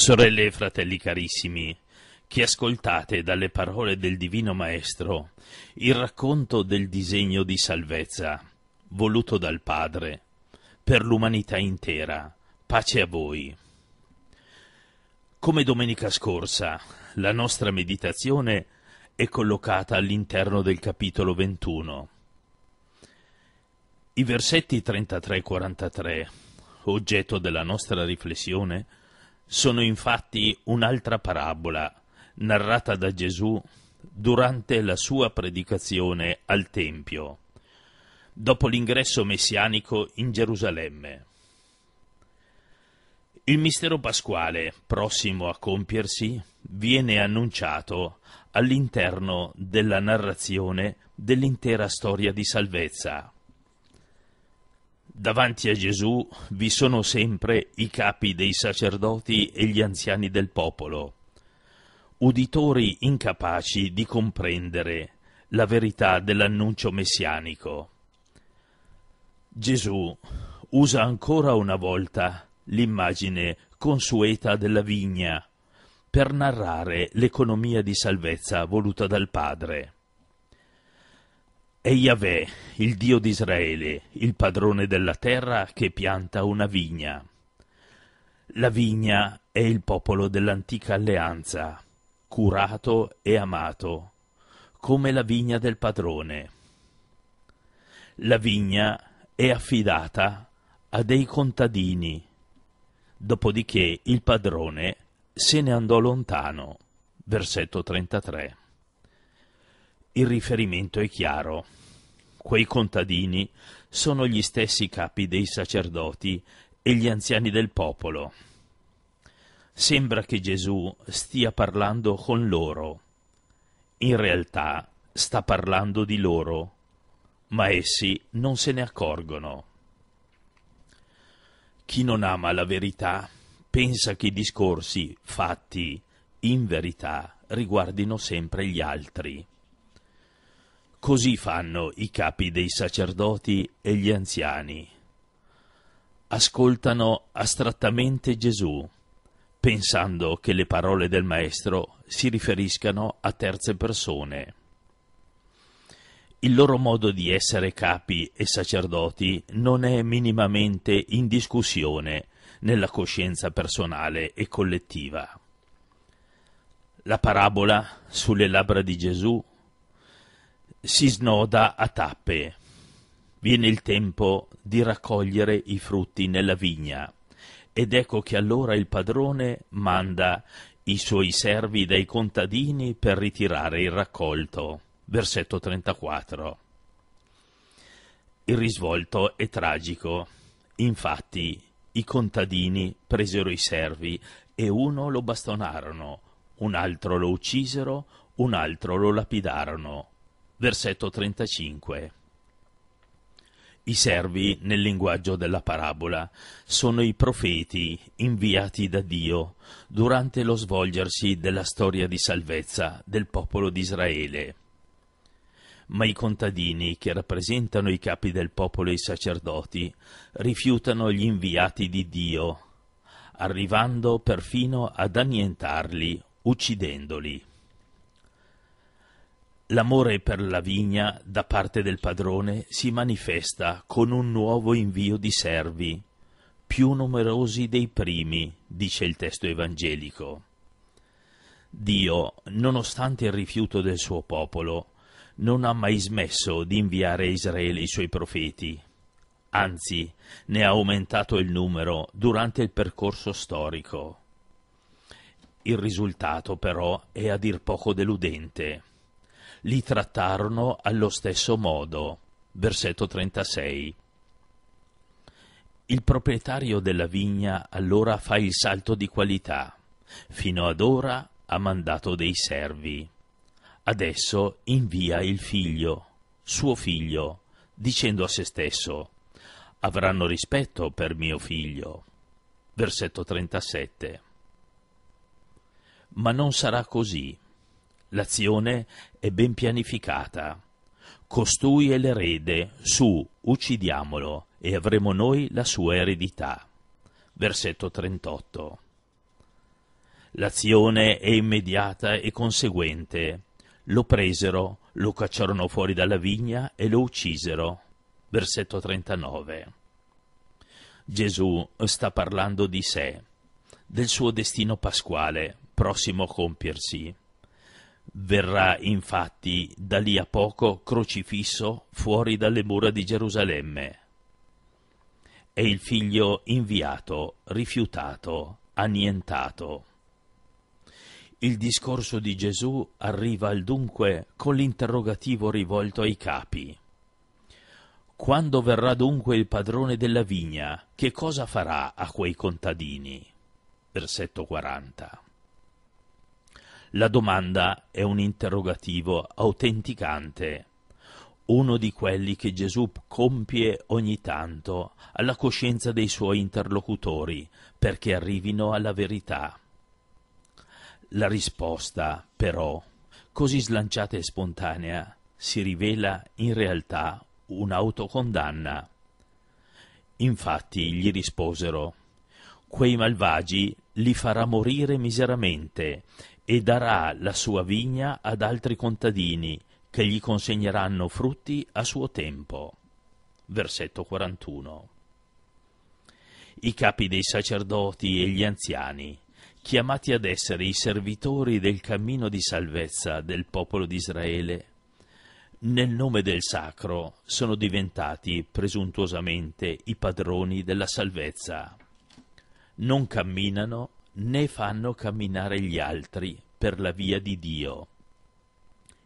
Sorelle e fratelli carissimi, che ascoltate dalle parole del Divino Maestro il racconto del disegno di salvezza voluto dal Padre per l'umanità intera. Pace a voi. Come domenica scorsa, la nostra meditazione è collocata all'interno del capitolo 21. I versetti 33 e 43, oggetto della nostra riflessione, sono infatti un'altra parabola narrata da Gesù durante la sua predicazione al Tempio, dopo l'ingresso messianico in Gerusalemme. Il mistero pasquale, prossimo a compiersi, viene annunciato all'interno della narrazione dell'intera storia di salvezza. Davanti a Gesù vi sono sempre i capi dei sacerdoti e gli anziani del popolo, uditori incapaci di comprendere la verità dell'annuncio messianico. Gesù usa ancora una volta l'immagine consueta della vigna per narrare l'economia di salvezza voluta dal Padre. È Yahweh, il Dio di Israele, il padrone della terra che pianta una vigna. La vigna è il popolo dell'antica alleanza, curato e amato, come la vigna del padrone. La vigna è affidata a dei contadini, dopodiché il padrone se ne andò lontano. Versetto 33. Il riferimento è chiaro. Quei contadini sono gli stessi capi dei sacerdoti e gli anziani del popolo. Sembra che Gesù stia parlando con loro. In realtà sta parlando di loro, ma essi non se ne accorgono. Chi non ama la verità pensa che i discorsi fatti in verità riguardino sempre gli altri. Così fanno i capi dei sacerdoti e gli anziani. Ascoltano astrattamente Gesù, pensando che le parole del Maestro si riferiscano a terze persone. Il loro modo di essere capi e sacerdoti non è minimamente in discussione nella coscienza personale e collettiva. La parabola sulle labbra di Gesù si snoda a tappe. Viene il tempo di raccogliere i frutti nella vigna ed ecco che allora il padrone manda i suoi servi dai contadini per ritirare il raccolto. Versetto 34. Il risvolto è tragico. Infatti i contadini presero i servi e uno lo bastonarono, un altro lo uccisero, un altro lo lapidarono versetto 35. I servi, nel linguaggio della parabola, sono i profeti inviati da Dio durante lo svolgersi della storia di salvezza del popolo di Israele. Ma i contadini, che rappresentano i capi del popolo e i sacerdoti, rifiutano gli inviati di Dio, arrivando perfino ad annientarli, uccidendoli. L'amore per la vigna da parte del padrone si manifesta con un nuovo invio di servi, più numerosi dei primi, dice il testo evangelico. Dio, nonostante il rifiuto del suo popolo, non ha mai smesso di inviare a Israele i suoi profeti, anzi ne ha aumentato il numero durante il percorso storico. Il risultato però è a dir poco deludente li trattarono allo stesso modo. Versetto 36. Il proprietario della vigna allora fa il salto di qualità. Fino ad ora ha mandato dei servi. Adesso invia il figlio, suo figlio, dicendo a se stesso, avranno rispetto per mio figlio. Versetto 37. Ma non sarà così. L'azione è ben pianificata. Costui è l'erede, su, uccidiamolo, e avremo noi la sua eredità. Versetto 38. L'azione è immediata e conseguente. Lo presero, lo cacciarono fuori dalla vigna e lo uccisero. Versetto 39. Gesù sta parlando di sé, del suo destino pasquale, prossimo a compiersi. Verrà infatti da lì a poco crocifisso fuori dalle mura di Gerusalemme. È il figlio inviato, rifiutato, annientato. Il discorso di Gesù arriva al dunque con l'interrogativo rivolto ai capi. Quando verrà dunque il padrone della vigna, che cosa farà a quei contadini? Versetto 40. La domanda è un interrogativo autenticante, uno di quelli che Gesù compie ogni tanto alla coscienza dei suoi interlocutori perché arrivino alla verità. La risposta, però, così slanciata e spontanea, si rivela in realtà un'autocondanna. Infatti gli risposero Quei malvagi li farà morire miseramente e darà la sua vigna ad altri contadini che gli consegneranno frutti a suo tempo. Versetto 41. I capi dei sacerdoti e gli anziani, chiamati ad essere i servitori del cammino di salvezza del popolo di Israele, nel nome del sacro sono diventati presuntuosamente i padroni della salvezza. Non camminano né fanno camminare gli altri per la via di Dio,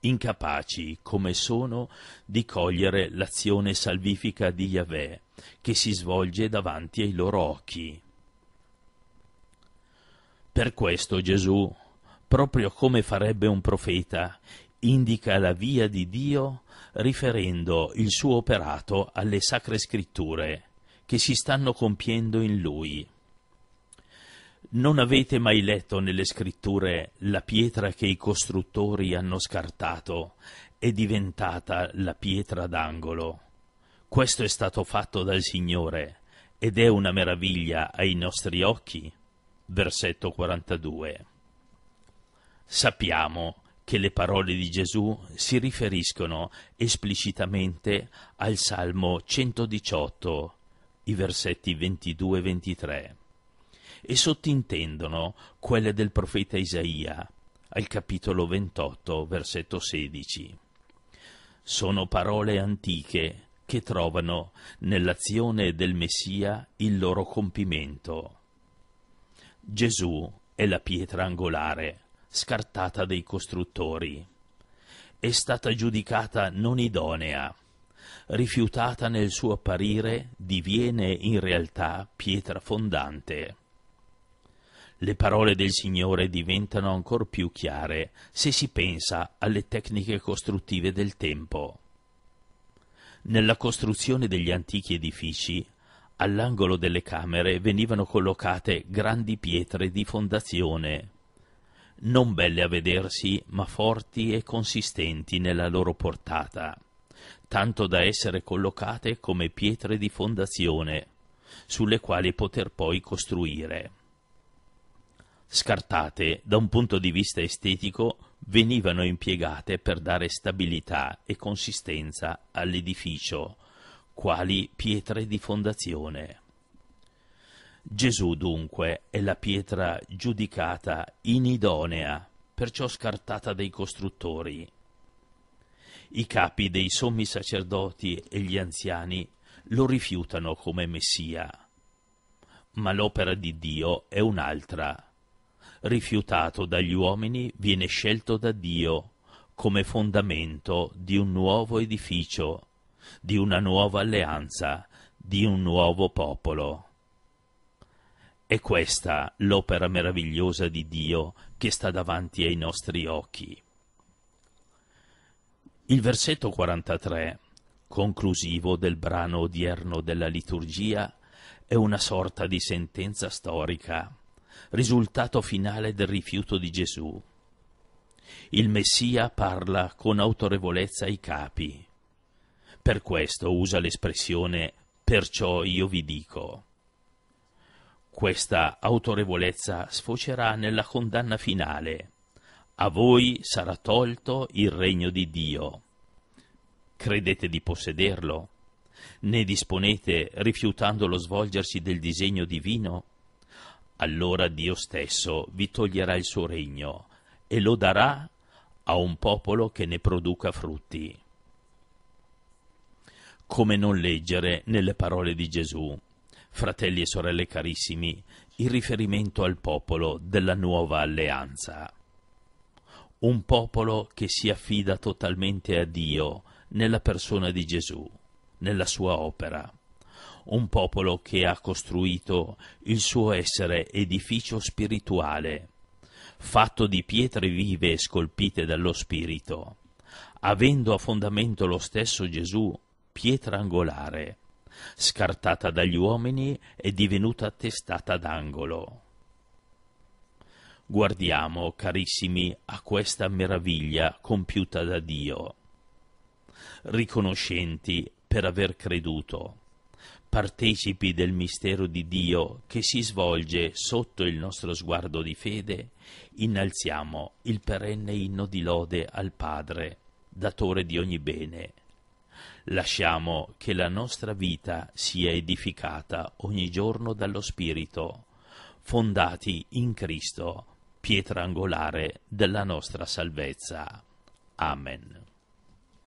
incapaci come sono di cogliere l'azione salvifica di Yahweh che si svolge davanti ai loro occhi. Per questo Gesù, proprio come farebbe un profeta, indica la via di Dio riferendo il suo operato alle sacre scritture che si stanno compiendo in lui. Non avete mai letto nelle scritture la pietra che i costruttori hanno scartato è diventata la pietra d'angolo. Questo è stato fatto dal Signore ed è una meraviglia ai nostri occhi. Versetto 42. Sappiamo che le parole di Gesù si riferiscono esplicitamente al Salmo 118, i versetti 22 e 23 e sottintendono quelle del profeta Isaia, al capitolo 28, versetto 16. Sono parole antiche che trovano nell'azione del Messia il loro compimento. Gesù è la pietra angolare, scartata dai costruttori. È stata giudicata non idonea, rifiutata nel suo apparire, diviene in realtà pietra fondante le parole del Signore diventano ancor più chiare se si pensa alle tecniche costruttive del tempo. Nella costruzione degli antichi edifici, all'angolo delle camere venivano collocate grandi pietre di fondazione, non belle a vedersi, ma forti e consistenti nella loro portata, tanto da essere collocate come pietre di fondazione, sulle quali poter poi costruire scartate da un punto di vista estetico, venivano impiegate per dare stabilità e consistenza all'edificio, quali pietre di fondazione. Gesù dunque è la pietra giudicata inidonea, perciò scartata dai costruttori. I capi dei sommi sacerdoti e gli anziani lo rifiutano come Messia. Ma l'opera di Dio è un'altra rifiutato dagli uomini, viene scelto da Dio come fondamento di un nuovo edificio, di una nuova alleanza, di un nuovo popolo. È questa l'opera meravigliosa di Dio che sta davanti ai nostri occhi. Il versetto 43, conclusivo del brano odierno della liturgia, è una sorta di sentenza storica risultato finale del rifiuto di Gesù. Il Messia parla con autorevolezza ai capi. Per questo usa l'espressione perciò io vi dico. Questa autorevolezza sfocerà nella condanna finale. A voi sarà tolto il regno di Dio. Credete di possederlo? Ne disponete rifiutando lo svolgersi del disegno divino? Allora Dio stesso vi toglierà il suo regno e lo darà a un popolo che ne produca frutti. Come non leggere nelle parole di Gesù, fratelli e sorelle carissimi, il riferimento al popolo della nuova alleanza. Un popolo che si affida totalmente a Dio nella persona di Gesù, nella sua opera. Un popolo che ha costruito il suo essere edificio spirituale, fatto di pietre vive scolpite dallo Spirito, avendo a fondamento lo stesso Gesù, pietra angolare, scartata dagli uomini e divenuta testata d'angolo. Guardiamo, carissimi, a questa meraviglia compiuta da Dio, riconoscenti per aver creduto, partecipi del mistero di Dio che si svolge sotto il nostro sguardo di fede, innalziamo il perenne inno di lode al Padre, datore di ogni bene. Lasciamo che la nostra vita sia edificata ogni giorno dallo Spirito, fondati in Cristo, pietra angolare della nostra salvezza. Amen.